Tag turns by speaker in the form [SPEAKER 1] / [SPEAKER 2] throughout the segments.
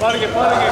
[SPEAKER 1] 빠르게 빠르게.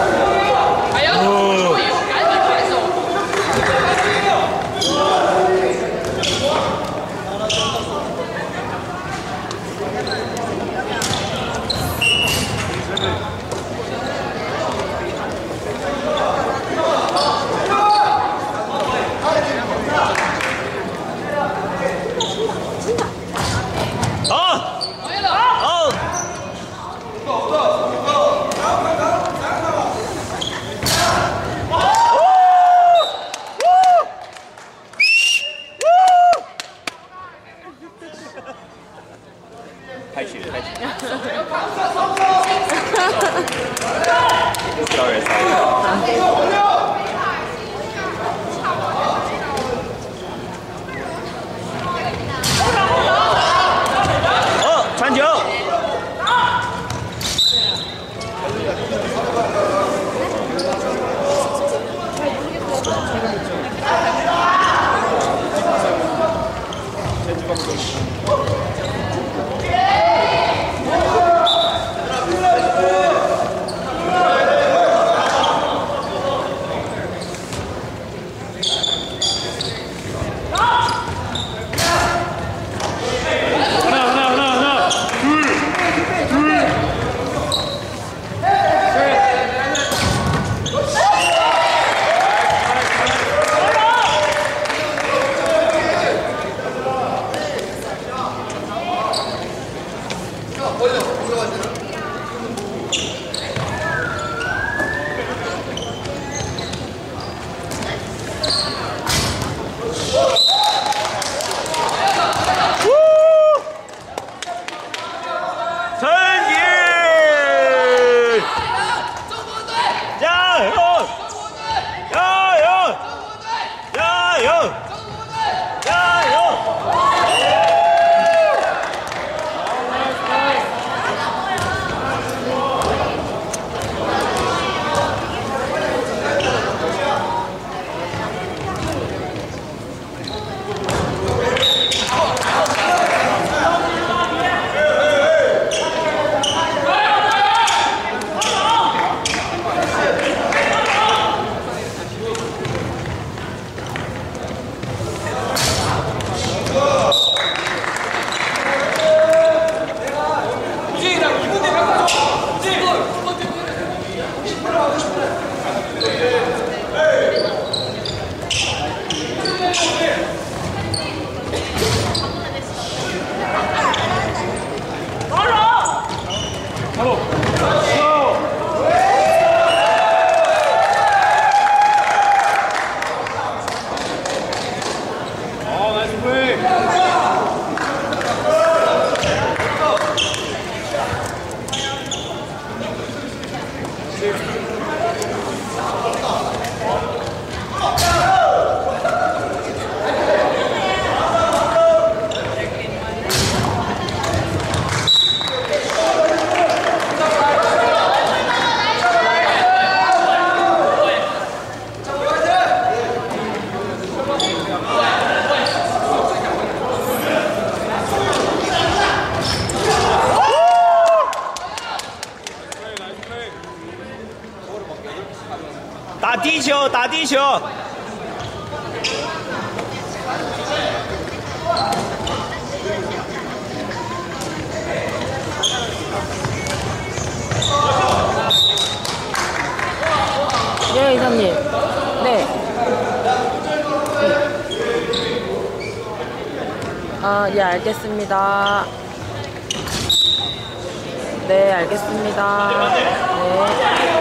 [SPEAKER 1] 뛰셔 다 뛰셔
[SPEAKER 2] 예, 이사님 네 아, 예, 알겠습니다. 네, 알겠습니다. 네.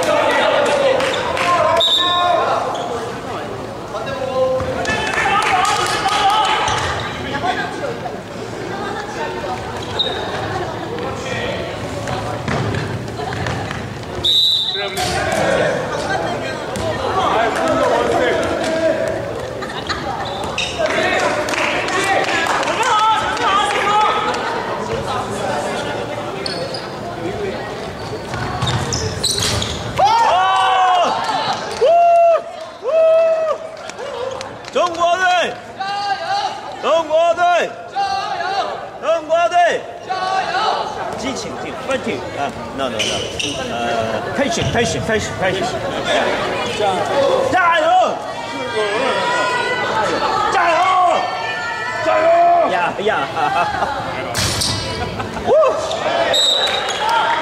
[SPEAKER 1] 开始，开始，加油！加油！加油！加油！呀呀！哈哈！哈！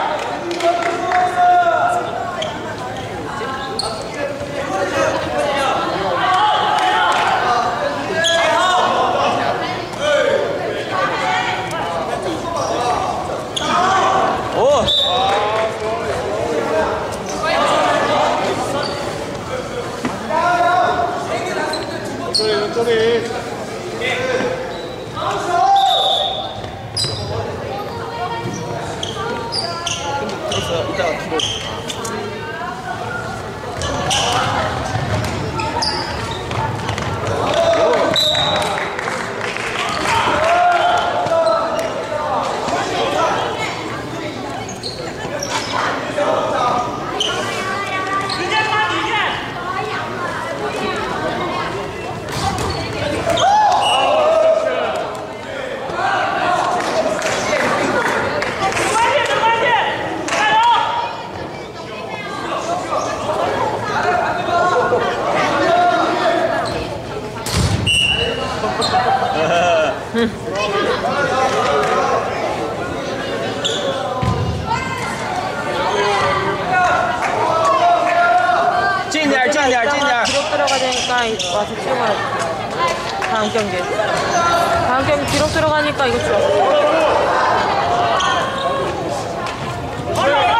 [SPEAKER 2] Valdeir. 들어가니까 이- 와서 찍어야 돼. 다음 경기. 다음 경기 기록 들어가니까 이거 줘.
[SPEAKER 1] 아!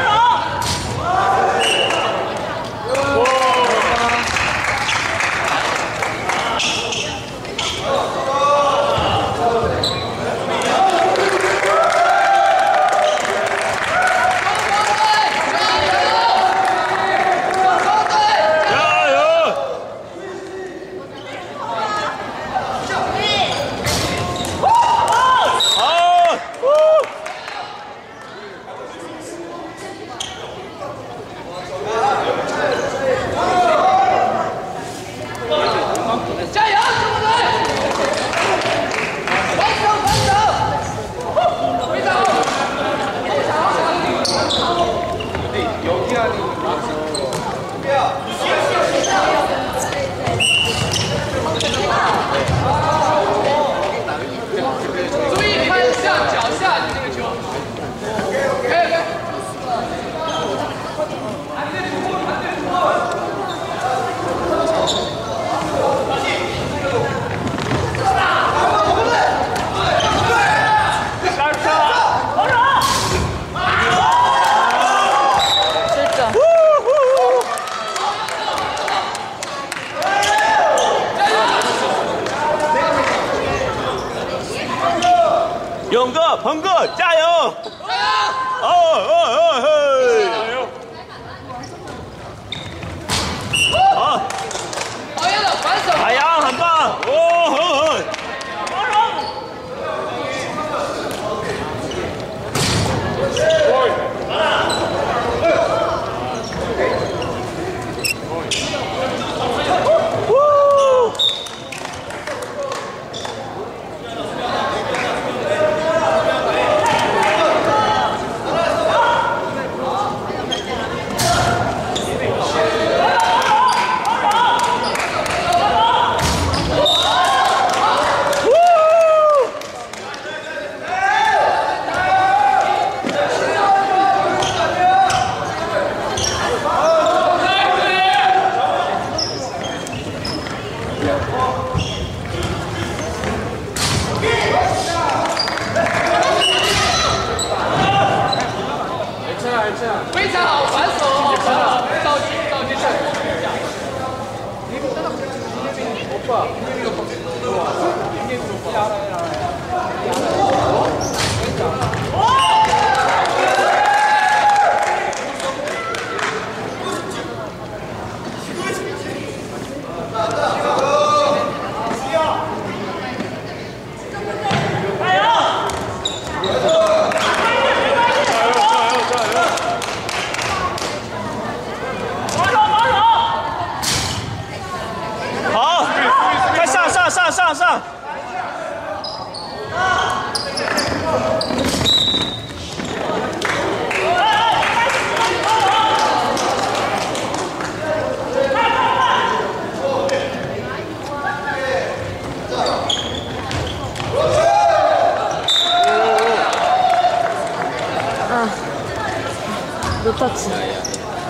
[SPEAKER 1] 好，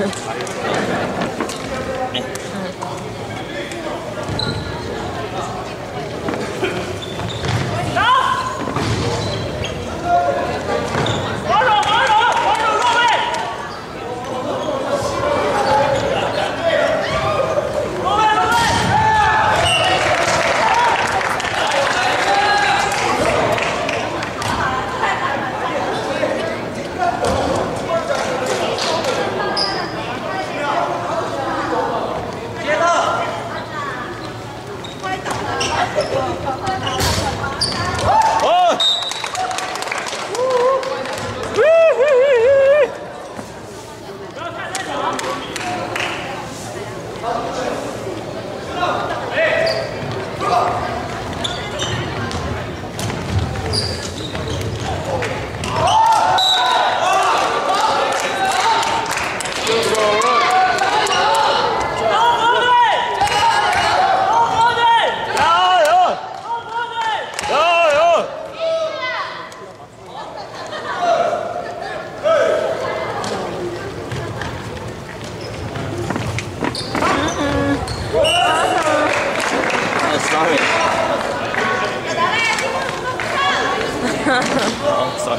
[SPEAKER 3] はい。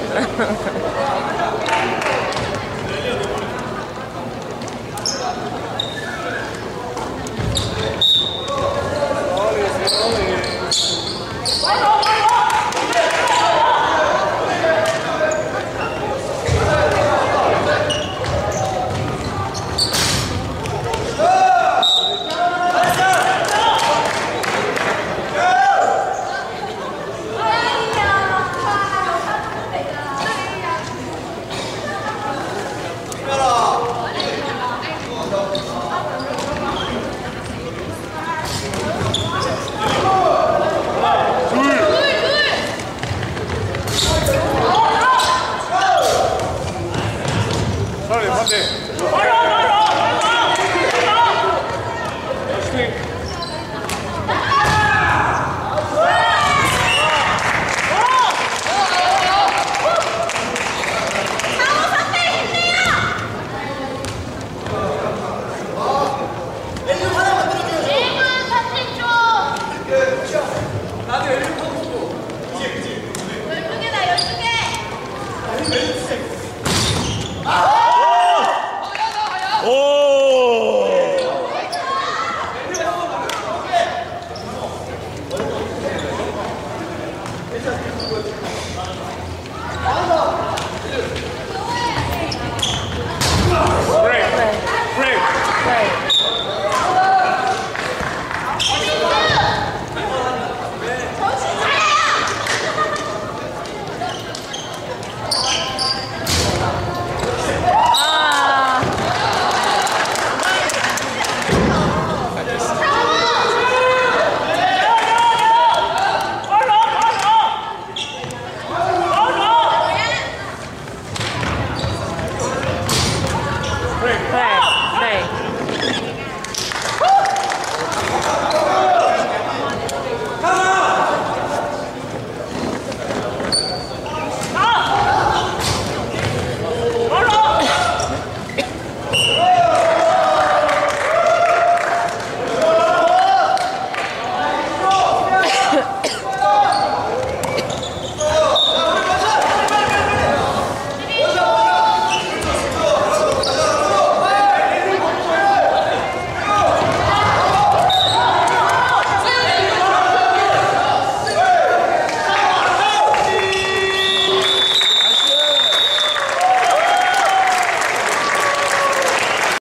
[SPEAKER 1] corre.